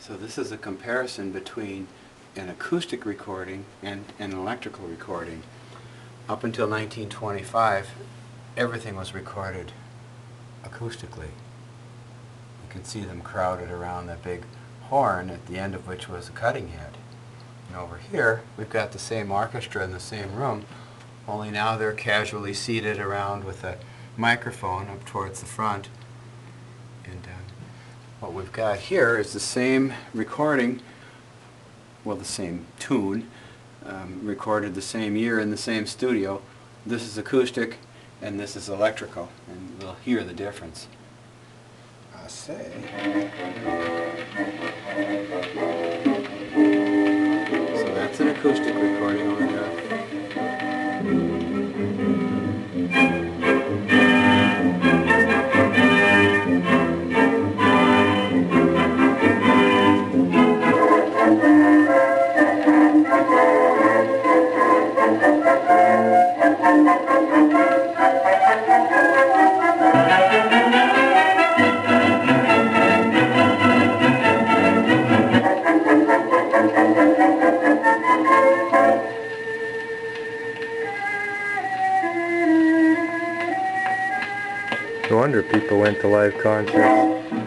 So this is a comparison between an acoustic recording and an electrical recording. Up until 1925, everything was recorded acoustically. You can see them crowded around that big horn at the end of which was a cutting head. And over here, we've got the same orchestra in the same room, only now they're casually seated around with a microphone up towards the front. And uh, what we've got here is the same recording, well, the same tune, um, recorded the same year in the same studio. This is acoustic and this is electrical, and we'll hear the difference. I say. No wonder people went to live concerts.